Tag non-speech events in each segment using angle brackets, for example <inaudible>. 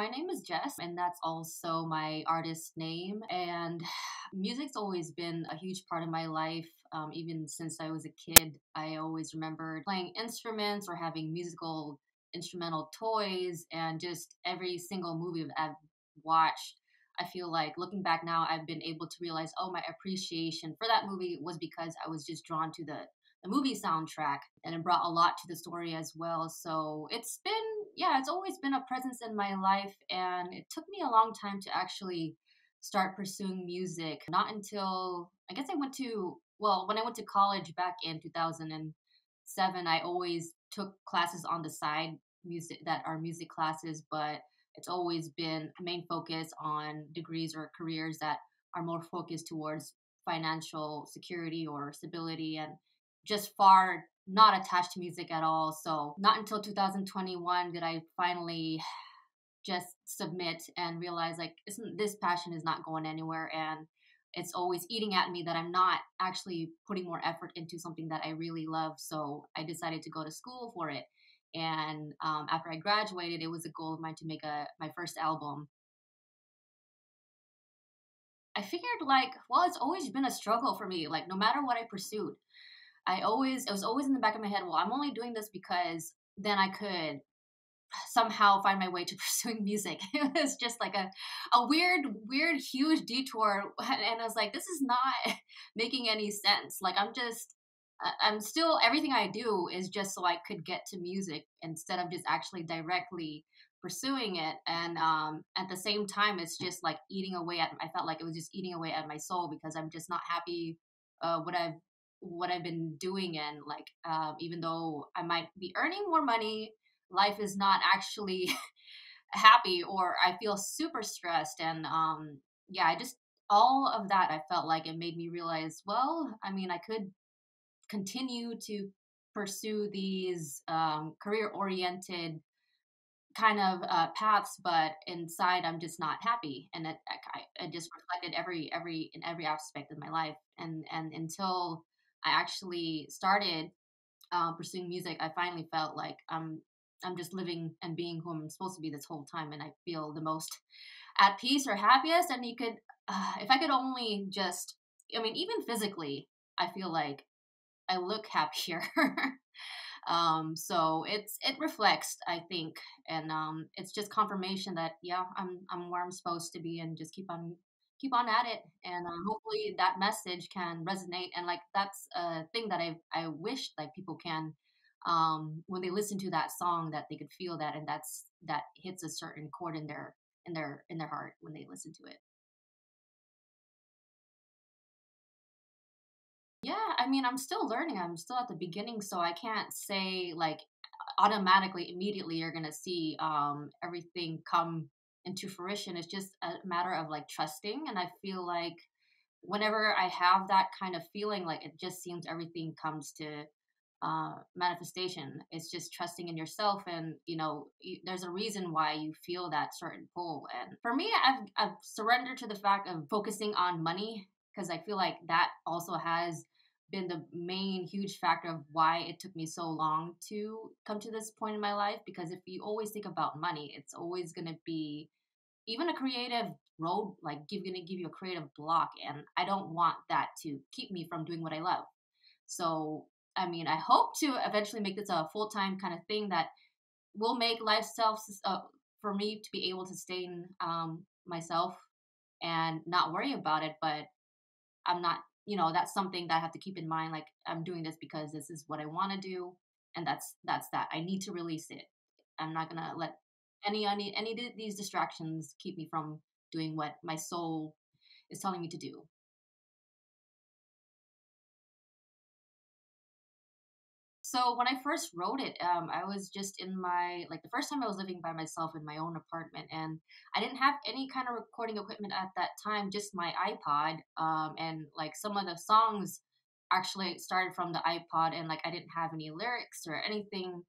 My name is Jess, and that's also my artist name. And music's always been a huge part of my life. Um, even since I was a kid, I always remembered playing instruments or having musical instrumental toys, and just every single movie I've watched. I feel like looking back now, I've been able to realize, oh, my appreciation for that movie was because I was just drawn to the the movie soundtrack and it brought a lot to the story as well so it's been yeah it's always been a presence in my life and it took me a long time to actually start pursuing music not until i guess i went to well when i went to college back in 2007 i always took classes on the side music that are music classes but it's always been main focus on degrees or careers that are more focused towards financial security or stability and just far not attached to music at all. So, not until 2021 did I finally just submit and realize like this passion is not going anywhere and it's always eating at me that I'm not actually putting more effort into something that I really love. So, I decided to go to school for it. And um, after I graduated, it was a goal of mine to make a my first album. I figured like, well, it's always been a struggle for me. Like, no matter what I pursued, I always it was always in the back of my head, well, I'm only doing this because then I could somehow find my way to <laughs> pursuing music. <laughs> It was just like a a weird, weird, huge detour, <laughs> and I was like, this is not making any sense. Like I'm just I'm still everything I do is just so I could get to music instead of just actually directly pursuing it and um, at the same time it's just like eating away at i felt like it was just eating away at my soul because i'm just not happy uh, what i've what I've been doing and like um, even though I might be earning more money, life is not actually <laughs> happy or I feel super stressed and um yeah, I just all of that I felt like it made me realize, well, I mean, I could continue to pursue these um, career oriented kind of uh, paths but inside i'm just not happy and it, just reflected every every in every aspect of my life and and until I actually started uh, pursuing music, I finally felt like I'm I'm just living and being who I'm supposed to be this whole time, and I feel the most at peace or happiest. And you could, uh, if I could only just, I mean, even physically, I feel like I look <laughs> happier. um, so it's it reflects, I think, and um, it's just confirmation that yeah, I'm I'm where I'm supposed to be, and just keep on keep on at it and um, hopefully that message can resonate and like that's a thing that i i wish like people can um when they listen to that song that they could feel that and that's that hits a certain chord in their in their in their heart when they listen to it. Yeah i mean i'm still learning i'm still at the beginning so i can't say like automatically immediately you're gonna see um everything come into fruition it's just a matter of like trusting and i feel like whenever i have that kind of feeling like it just seems everything comes to uh, manifestation. It's just trusting in yourself and you know you, there's a reason why you feel that certain pull and for me i've, I've surrendered to the fact of focusing on money because i feel like that also has been the main huge factor of why it took me so long to come to this point in my life because if you always think about money it's always going to be even a creative road like give going to give you a creative block and i don't want that to keep me from doing what i love. So i mean i hope to eventually make this a full-time kind of thing that will make lifestyle uh, for me to be able to sustain um, myself and not worry about it but i'm not you know that's something that i have to keep in mind like i'm doing this because this is what i want to do and that's that's that i need to release it. I'm not gonna let any any any of these distractions keep me from doing what my soul is telling me to do So when I first wrote it, um, I was just in my like the first time I was living by myself in my own apartment, and I didn't have any kind of recording equipment at that time, just my iPod, um, and like some of the songs actually started from the iPod, and like I didn't have any lyrics or anything.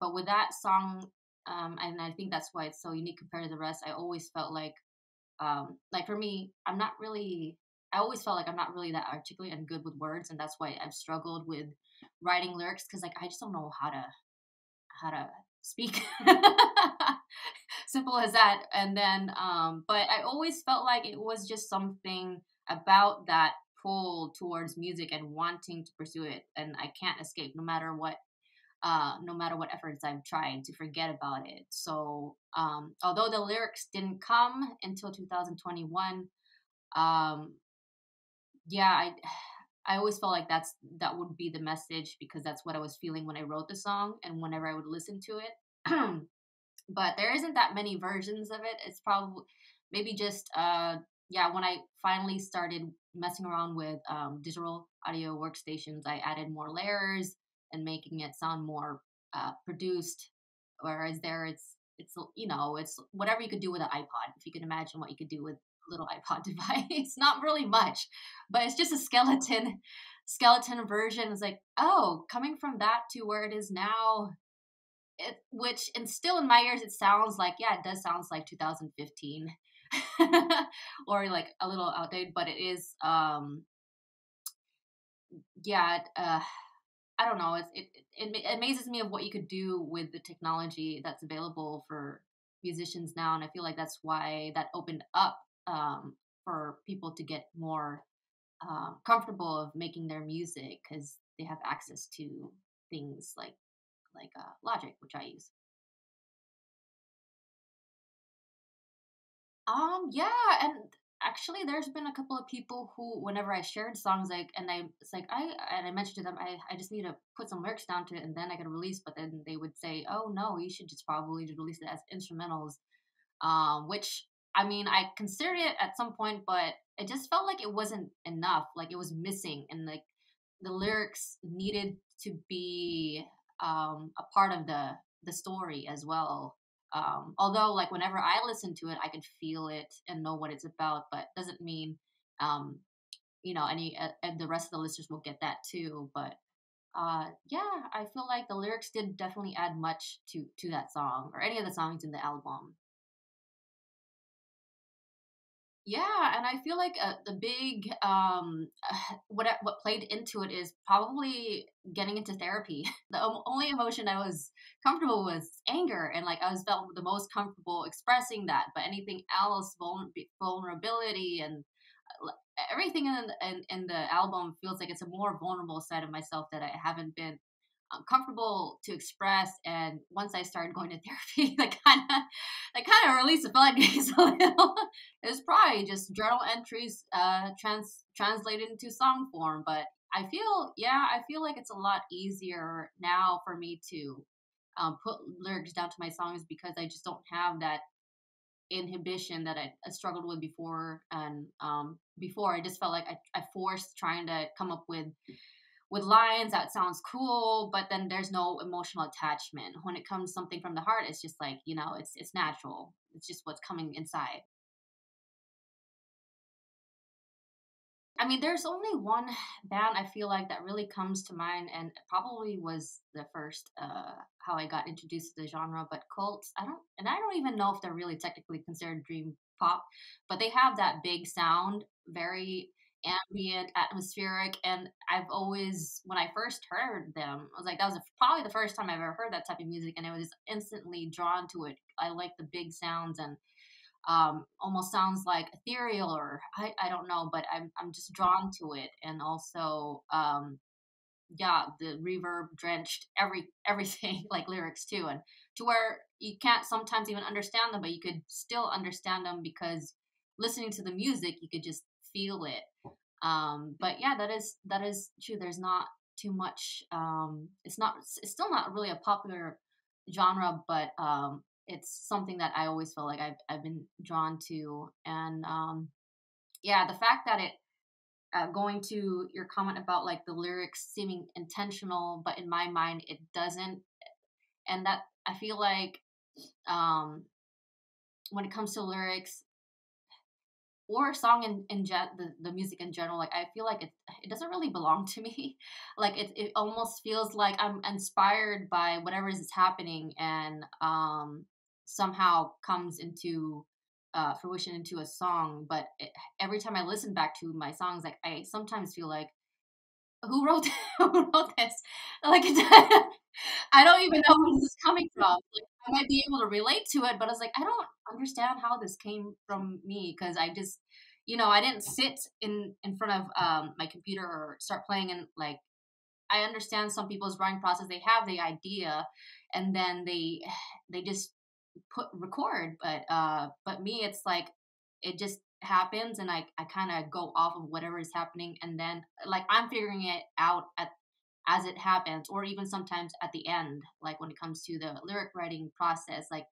But with that song, um, and I think that's why it's so unique compared to the rest. I always felt like, um, like for me, I'm not really. I always felt like I'm not really that articulate and good with words, and that's why I've struggled with writing lyrics because like I just don't know how to how to speak. <laughs> simple as that. And then, um, but I always felt like it was just something about that pull towards music and wanting to pursue it, and I can't escape no matter what. Uh, no matter what efforts I've tried to forget about it. So, um, although the lyrics didn't come until 2021, um, yeah, I <sighs> I always felt like that's that would be the message because that's what I was feeling when I wrote the song and whenever I would listen to it. <clears throat> but there isn't that many versions of it. It's probably maybe just uh yeah, when I finally started messing around with um, digital audio workstations, I added more layers and making it sound more uh, produced. Whereas there, it's it's you know it's whatever you could do with an iPod. If you can imagine what you could do with little iPod <laughs> device. it's Not really much, but it's just a skeleton skeleton version. It's like, oh, coming from that to where it is now, it, which and still in my ears it sounds like yeah, it does sounds like 2015. <laughs> or like a little outdated, but it is um yeah, uh I don't know. It, it it amazes me of what you could do with the technology that's available for musicians now, and I feel like that's why that opened up um, for people to get more uh, comfortable of making their music because they have access to things like like uh, Logic, which I use. Um, yeah, and actually, there's been a couple of people who, whenever I shared songs, like, and I, it's like I, and I mentioned to them, I, I just need to put some lyrics down to it, and then I could release. But then they would say, "Oh no, you should just probably just release it as instrumentals," um, which I mean, I considered it at some point, but it just felt like it wasn't enough. Like it was missing, and like the lyrics needed to be um, a part of the the story as well. Um, although, like whenever I listen to it, I can feel it and know what it's about, but doesn't mean um, you know any uh, and the rest of the listeners will get that too. But uh, yeah, I feel like the lyrics did definitely add much to to that song or any of the songs in the album. Yeah, and I feel like uh, the big um, <sighs> what what played into it is probably getting into therapy. <laughs> The only emotion I was comfortable with was anger, and like I was felt the most comfortable expressing that. But anything else, vulnerability and uh, everything in, in in the album feels like it's a more vulnerable side of myself that I haven't been um, comfortable to express. And once I started going to <laughs> therapy, that kind of that kind of released the floodgates <laughs> a little. It was probably just journal entries uh, trans translated into song form, but I feel yeah, I feel like it's a lot easier now for me to um, put lyrics down to my songs because I just don't have that inhibition that I, I struggled with before and um, before. I just felt like I, I forced trying to come up with with lines that sounds cool but then there's no emotional attachment. When it comes something from the heart it's just like you know it's it's natural. It's just what's coming inside I mean, there's only one band I feel like that really comes to mind, and probably was the first uh, how I got introduced to the genre. But Cults, I don't, and I don't even know if they're really technically considered dream pop, but they have that big sound, very ambient, atmospheric. And I've always, when I first heard them, I was like, that was probably the first time I've ever heard that type of music, and I was instantly drawn to it. I like the big sounds and um, almost sounds like ethereal, or I, I don't know, but I'm I'm just drawn to it, and also. Um, yeah, the reverb drenched every <laughs> everything like lyrics too, and to where you can't sometimes even understand them, but you could still understand them because listening to the music, you could just feel it. Um, but yeah, that is that is true. There's not too much. Um, it's not. It's still not really a popular genre, but um, it's something that I always feel like I've I've been drawn to. And um, yeah, the fact that it uh, going to your comment about like the lyrics seeming intentional, but in my mind it doesn't, and that I feel like um, when it comes to lyrics, or song in, in gen- the, the music in general like i feel like it, it doesn't really belong to me <laughs> like it, it almost feels like i'm inspired by whatever is happening and um somehow comes into uh fruition into a song but it, every time i listen back to my songs like i sometimes feel like who wrote <laughs> who wrote this like <laughs> i don't even know where this is coming <laughs> from like I might be able to relate to it, but I was like, I don't understand how this came from me because I just, you know, I didn't sit in in front of um, my computer or start playing and like. I understand some people's writing process. They have the idea, and then they <sighs> they just put record. But uh, but me, it's like it just happens, and I I kind of go off of whatever is happening, and then like I'm figuring it out at as it happens, or even sometimes at the end, like when it comes to the lyric writing process, like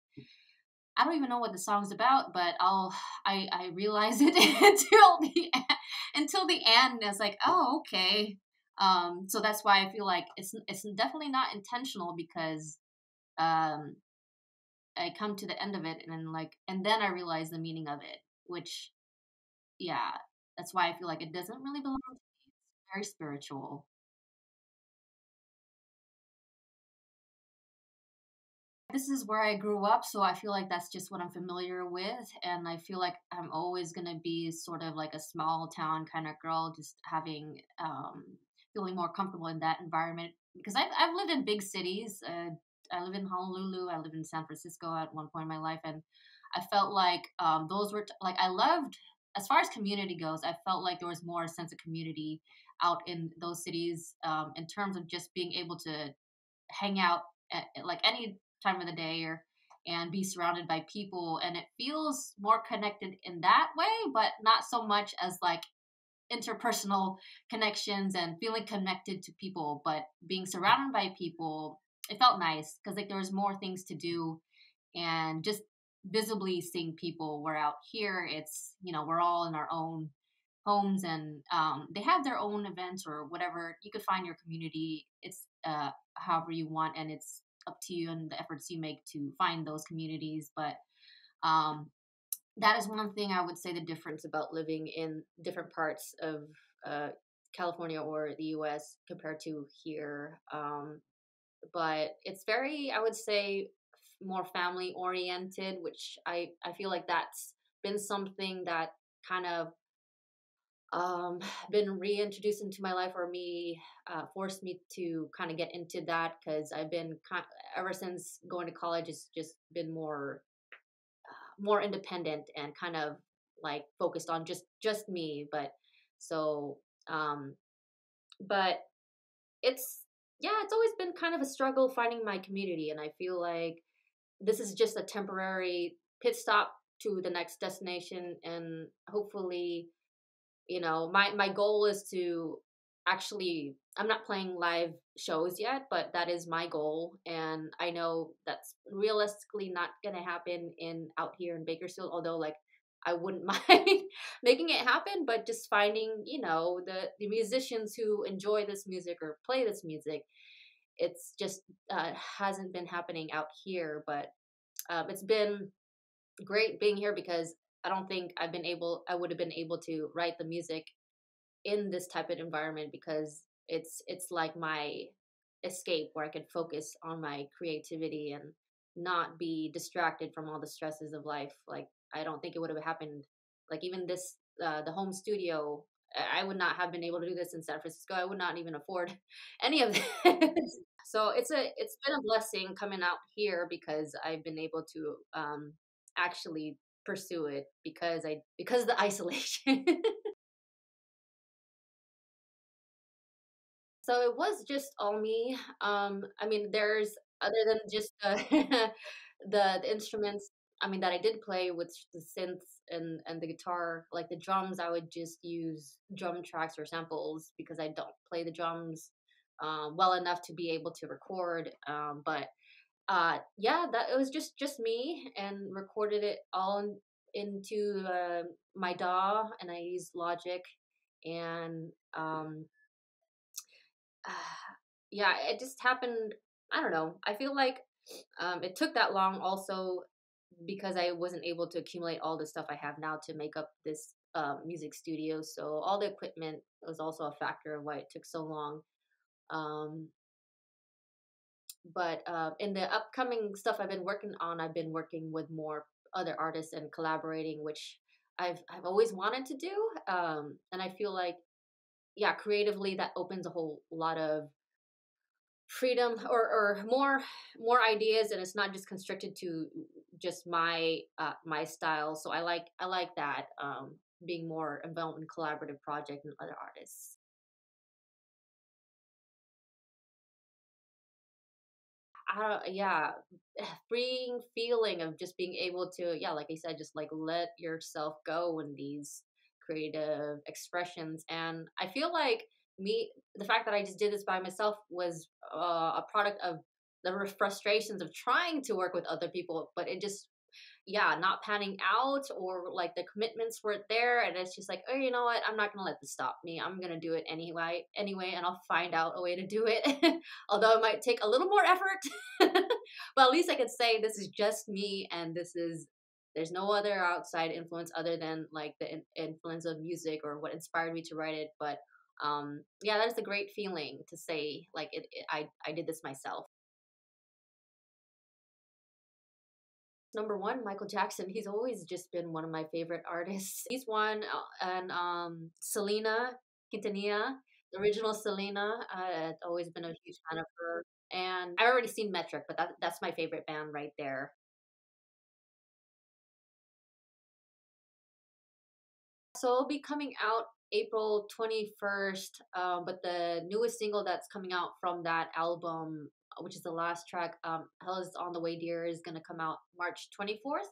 I don't even know what the song's about, but I'll <sighs> I I realize <laughs> it until the <laughs> until the end. It's like, oh, okay. Um, so that's why I feel like it's it's definitely not intentional because um, I come to the end of it and then like and then I realize the meaning of it, which yeah, that's why I feel like it doesn't really belong to me. It's very spiritual. this is where I grew up, so I feel like that's just what I'm familiar with. And I feel like I'm always going to be sort of like a small town kind of girl, just having, um, feeling more comfortable in that environment. Because I've, I've lived in big cities. Uh, I live in Honolulu, I live in San Francisco at one point in my life. And I felt like um, those were, t- like, I loved, as far as community goes, I felt like there was more sense of community out in those cities um, in terms of just being able to hang out at, like any time of the day or and be surrounded by people and it feels more connected in that way but not so much as like interpersonal connections and feeling connected to people but being surrounded by people it felt nice because like there was more things to do and just visibly seeing people where out here it's you know we're all in our own homes and um, they have their own events or whatever you could find your community it's uh, however you want and it's up to you and the efforts you make to find those communities. But um, that is one thing I would say the difference about living in different parts of uh, California or the US compared to here. Um, but it's very, I would say, more family oriented, which I, I feel like that's been something that kind of um, <sighs> been reintroduced into my life or me uh, forced me to kind of get into that because I've been kind ever since going to college it's just been more uh, more independent and kind of like focused on just just me but so um but it's yeah it's always been kind of a struggle finding my community and I feel like this is just a temporary pit stop to the next destination and hopefully you know my my goal is to actually i'm not playing live shows yet but that is my goal and i know that's realistically not gonna happen in out here in bakersfield although like i wouldn't <laughs> mind making it happen but just finding you know the the musicians who enjoy this music or play this music it's just uh, hasn't been happening out here but um, it's been great being here because I don't think I've been able I would have been able to write the music in this type of environment because it's it's like my escape where I could focus on my creativity and not be distracted from all the stresses of life. Like I don't think it would have happened like even this uh, the home studio I would not have been able to do this in San Francisco. I would not even afford <laughs> any of this. so it's a it's been a blessing coming out here because I've been able to um, actually pursue it because I because the <laughs> isolation. so it was just all me. Um, I mean, there's other than just <laughs> the, the instruments. I mean, that I did play with the synths and and the guitar, like the drums. I would just use drum tracks or samples because I don't play the drums um, well enough to be able to record. Um, but uh yeah that it was just just me and recorded it all in, into uh, my DAW and I used Logic and um uh, <sighs> yeah it just happened I don't know I feel like um it took that long also because I wasn't able to accumulate all the stuff I have now to make up this uh, music studio so all the equipment was also a factor of why it took so long um but uh, in the upcoming stuff I've been working on, I've been working with more other artists and collaborating, which I've I've always wanted to do. Um, and I feel like, yeah, creatively that opens a whole lot of freedom or, or more more ideas and it's not just constricted to just my uh, my style so i like i like that um being more involved in collaborative project and other artists I don't, yeah, <sighs> freeing feeling of just being able to, yeah, like I said, just like let yourself go in these creative expressions. And I feel like me, the fact that I just did this by myself was uh, a product of the frustrations of trying to work with other people, but it just yeah, not panning out or like the commitments weren't there and it's just like, oh, you know what? I'm not gonna let this stop me. I'm gonna do it anyway, anyway, and I'll find out a way to do it. <laughs> Although it might take a little more effort. <laughs> but at least I can say this is just me and this is there's no other outside influence other than like the in- influence of music or what inspired me to write it. But um yeah, that is a great feeling to say like it, it I I did this myself. number one, Michael Jackson. He's always just been one of my favorite artists. He's one, uh, and um, Selena Quintanilla, the original Selena. Uh, I've always been a huge fan of her. And I've already seen Metric, but that, that's my favorite band right there. So I'll be coming out April 21st, um, but the newest single that's coming out from that album which is the last track, um, Hell is on the Way Dear, is going to come out March 24th.